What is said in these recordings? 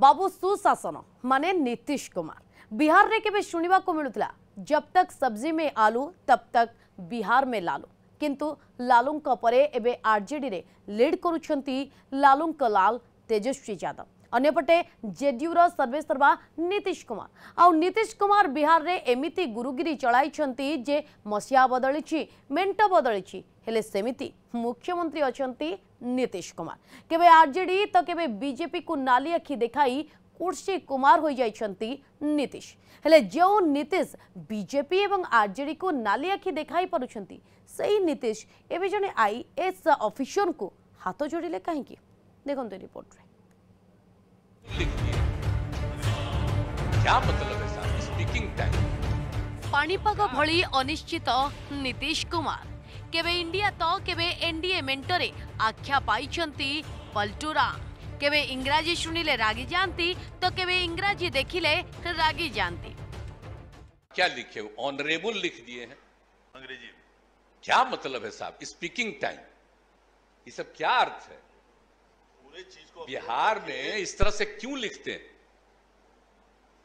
बाबू सुशासन, माने नीतीश कुमार। बिहार रे केबे को मिलुतला जब तक सब्ज़ी में आलू, तब तक बिहार में लालू। किंतु लालू परे एबे आरजेडी रे लीड करुछंती लालूंक लाल तेजस्वी यादव। अंपटे जेडियूर सर्वेसर्वा नीतीश कुमार। आतीश कुमार बिहार में एमती गुरुगिरी चलती जे मसीहा बदली मेट बदली सेमती मुख्यमंत्री अच्छा नीतीश कुमार। केवे आरजेडी तो केवे बीजेपी को नाली आखि देखा कुर्सी कुमार हो नीतीश। हेले जो नीतीश बीजेपी एवं आरजेडी को नाली आखि देखा पार्टी से ही नीतीश एवं जन आई एस को हाथ जोड़े कहीं देखते रिपोर्ट में क्या मतलब है स्पीकिंग टाइम पाणीपाग भली अनिश्चित नीतीश कुमार। केवे इंडिया तो केवे एनडीए मेंटरे आख्या पाई पलटुरा। केवे इंग्राजी शुणिले रागी जानती तो केवे इंग्राजी देखिले रागी जानती। क्या लिखे ऑनरेबल लिख दिए हैं। अंग्रेज़ी क्या मतलब है साहब? स्पीकिंग टाइम ये सब क्या अर्थ है? पूरे चीज को बिहार में इस तरह से क्यों लिखते हैं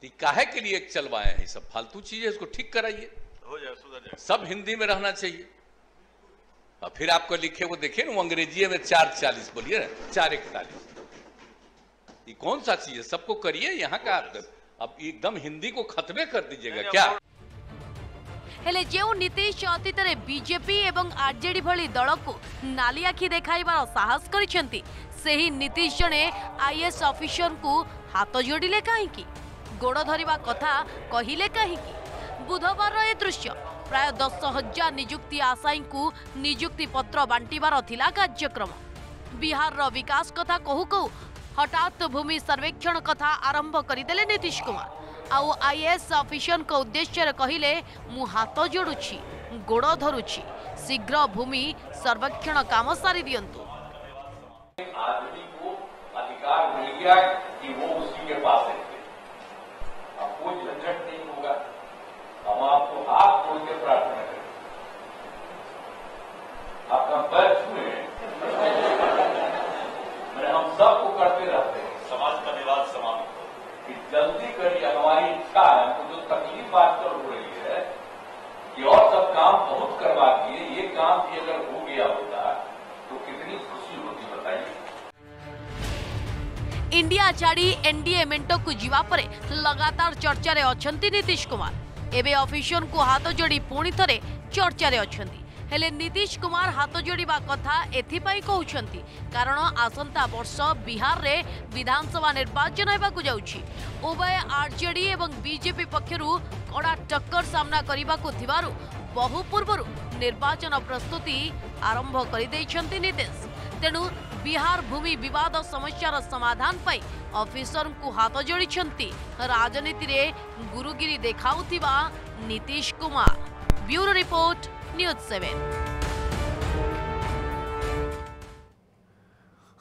ये काहे के लिए चलवाए हैं ये सब फालतू चीजें इसको ठीक कराइए हो जाए सुधर जाए सब हिंदी में रहना चाहिए और फिर आपको लिखे वो देखिए ना वो अंग्रेजी में चार चालीस बोलिए ना चार इकतालीस ये कौन सा चीज है सबको करिए यहाँ का अब एकदम हिंदी को खत्मे कर दीजिएगा क्या ହେଲେ ଯେଉଁ ନୀତିଶ ଅତୀତରେ ବିଜେପି ଏବଂ ଆରଜେଡି ଭଳି ଦଳକୁ ନାଲି ଆଖି ଦେଖାଇବାର ସାହସ କରିଛନ୍ତି ସେହି ନୀତିଶ ଜଣେ ଆଇଏଏସ୍ ଅଫିସରଙ୍କୁ ହାତ ଯୋଡ଼ିଲେ କାହିଁକି? ଗୋଡ଼ ଧରିବା କଥା କହିଲେ କାହିଁକି? ବୁଧବାରର ଏ ଦୃଶ୍ୟ ପ୍ରାୟ ଦଶ ହଜାର ନିଯୁକ୍ତି ଆଶାୟୀଙ୍କୁ ନିଯୁକ୍ତି ପତ୍ର ବାଣ୍ଟିବାର ଥିଲା କାର୍ଯ୍ୟକ୍ରମ। ବିହାରର ବିକାଶ କଥା କହୁ କହୁ ହଠାତ୍ ଭୂମି ସର୍ବେକ୍ଷଣ କଥା ଆରମ୍ଭ କରିଦେଲେ ନୀତିଶ କୁମାର। ଆଉ ଆଇଏଏସ୍ ଅଫିସରଙ୍କ ଉଦ୍ଦେଶ୍ୟରେ କହିଲେ ମୁଁ ହାତ ଯୋଡ଼ୁଛି ଗୋଡ଼ ଧରୁଛି ଶୀଘ୍ର ଭୂମି ସର୍ବେକ୍ଷଣ କାମ ସାରି ଦିଅନ୍ତୁ आदमी को अधिकार मिल गया कि वो उसी के पास रहते अब कोई झंझट नहीं होगा। हम आपको हाथ खोल के प्रार्थना करें आपका पैर छुए हम सबको करते रहते हैं। समाज का विवाद समाप्त हो कि जल्दी करिए हमारी इच्छा है हमको जो तकलीफ़ आजकल हो रही है कि और सब काम बहुत करवा दिए ये काम भी अगर हो गया होता ଇଣ୍ଡିଆ ଛାଡ଼ି ଏନ୍ଡିଏ ମେଣ୍ଟକୁ ଯିବା ପରେ ଲଗାତାର ଚର୍ଚ୍ଚାରେ ଅଛନ୍ତି ନୀତିଶ କୁମାର ଏବେ ଅଫିସରଙ୍କୁ ହାତ ଯୋଡ଼ି ପୁଣି ଥରେ ଚର୍ଚ୍ଚାରେ ଅଛନ୍ତି ହେଲେ ନୀତିଶ କୁମାର ହାତ ଯୋଡ଼ିବା କଥା ଏଥିପାଇଁ କହୁଛନ୍ତି କାରଣ ଆସନ୍ତା ବର୍ଷ ବିହାରରେ ବିଧାନସଭା ନିର୍ବାଚନ ହେବାକୁ ଯାଉଛି ଉଭୟ ଆରଜେଡି ଏବଂ ବିଜେପି ପକ୍ଷରୁ କଡ଼ା ଟକ୍କର ସାମ୍ନା କରିବାକୁ ଥିବାରୁ ବହୁ ପୂର୍ବରୁ ନିର୍ବାଚନ ପ୍ରସ୍ତୁତି ଆରମ୍ଭ କରିଦେଇଛନ୍ତି ନୀତିଶ ତେଣୁ ବିହାର ଭୂମି ବିବାଦ ସମସ୍ୟାର ସମାଧାନ ପାଇଁ ଅଫିସରଙ୍କୁ ହାତ ଯୋଡ଼ିଛନ୍ତି। ରାଜନୀତିରେ ଗୁରୁଗିରି ଦେଖାଉଥିବା Nitish Kumar. Bureau report news seven.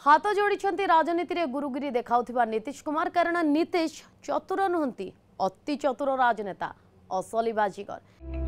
ହାତ ଯୋଡ଼ିଛନ୍ତି ରାଜନୀତିରେ ଗୁରୁଗିରି ଦେଖାଉଥିବା ନୀତିଶ କୁମାର କାରଣ ନୀତିଶ ଚତୁର ନୁହନ୍ତି ଅତି ଚତୁର ରାଜନେତା ଅସଲି ବାଜିଗର।